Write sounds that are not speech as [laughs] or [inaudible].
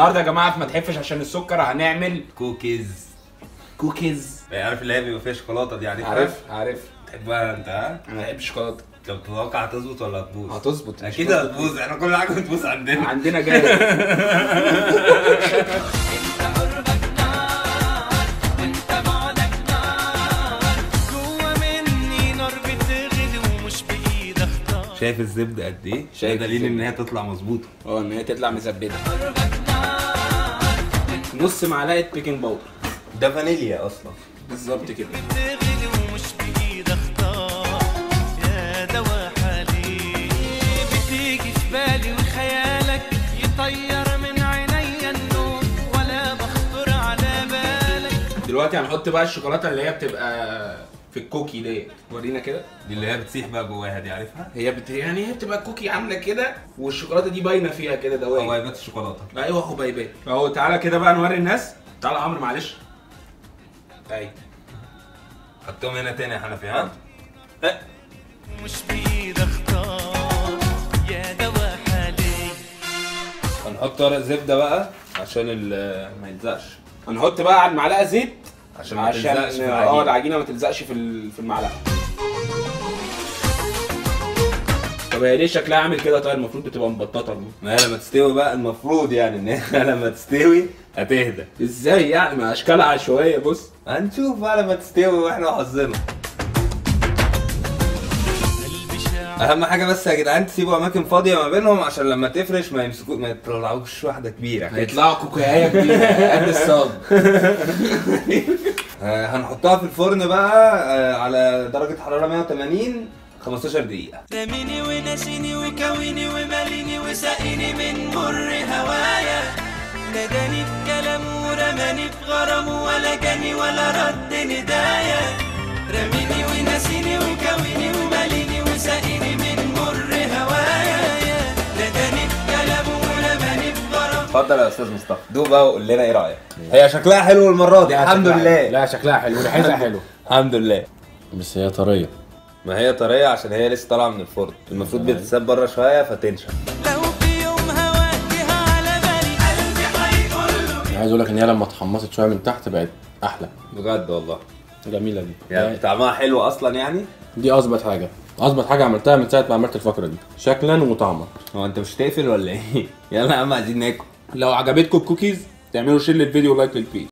النهارده يا جماعة في ما تحفش عشان السكر هنعمل cookies cookies عارف اللي هي بيبقى فيها شوكولاتة دي عارفها؟ عارف عارف تحبها انت ها؟ أنا بحب الشوكولاتة لو تتوقع هتظبط ولا هتبوظ؟ هتظبط أكيد. هتبوظ إحنا كل حاجة بتبوظ عندنا عندنا جاي شايف الزبدة قد إيه؟ شايف دليل. إن هي تطلع مظبوطة آه إن هي تطلع مزبدة نص معلقة بيكنج باودر ده فانيليا أصلا. بالظبط كده. دلوقتي هنحط بقى الشوكولاتة اللي هي بتبقى في ال cookie ديت. ورينا كده. دي اللي هي بتسيح بقى جواها دي عارفها؟ هي بت... يعني هي بتبقى cookie عاملة كده والشوكولاتة دي باينة فيها كده دوايب حبيبات الشوكولاتة. أيوه حبيبات أهو تعالى كده بقى نوري الناس. تعالى يا عمرو معلش. أيوه حطهم هنا تاني يا حنفي ها؟ مش بايدي اختار يا دوا حالي. هنحط ورق زبدة بقى عشان ال- ما يلزقش. هنحط بقى على المعلقة زيت. عشان ما تلزقش في آه العجينة. العجينة ما تلزقش في في المعلقة. طب هي ليه شكلها عامل كده؟ طيب المفروض بتبقى مبططة. ما هي لما تستوي بقى المفروض يعني إن هي [laughs] لما تستوي هتهدى. إزاي يعني؟ ما أشكالها عشوائية بص. هنشوف بقى لما تستوي وإحنا وحظنا أهم حاجة بس يا جدعان تسيبوا أماكن فاضية ما بينهم عشان لما تفرش ما يمسكوا ما يطلعوش واحدة كبيرة. هيطلعوا كوكاية كبيرة. قد الصاج [laughs] آه، هنحطها في الفرن بقى آه، على درجة حرارة 180 15 دقيقة. رميني ونسيني وكويني وماليني وسقيني من مر هوايا. ناداني بكلام ورماني في غرام ولا جاني ولا رد ندايا. اتفضل يا أستاذ مصطفى. دوق بقى وقول لنا إيه رأيك؟ هي شكلها حلو المرة دي الحمد لله. لا شكلها حلو ريحتها حلو. الحمد لله. بس هي طرية. ما هي طرية عشان هي لسه طالعة من الفرن. المفروض بتتساب بره شوية فتنشف. لو في يوم هواجيها على بالي. قلبي هيقول أنا عايز أقول لك إن هي لما اتحمصت شوية من تحت بقت أحلى. بجد والله. جميلة دي. يعني طعمها حلو أصلا يعني؟ دي اظبط حاجة. اظبط حاجة عملتها من ساعة ما عملت الفقرة دي. شكلا وطعما. هو أنت مش هتقفل ولا إيه؟ [laughs] يلا يا عم عايزين ناكل. لو عجبتكم الكوكيز تعملوا share للفيديو و like لل page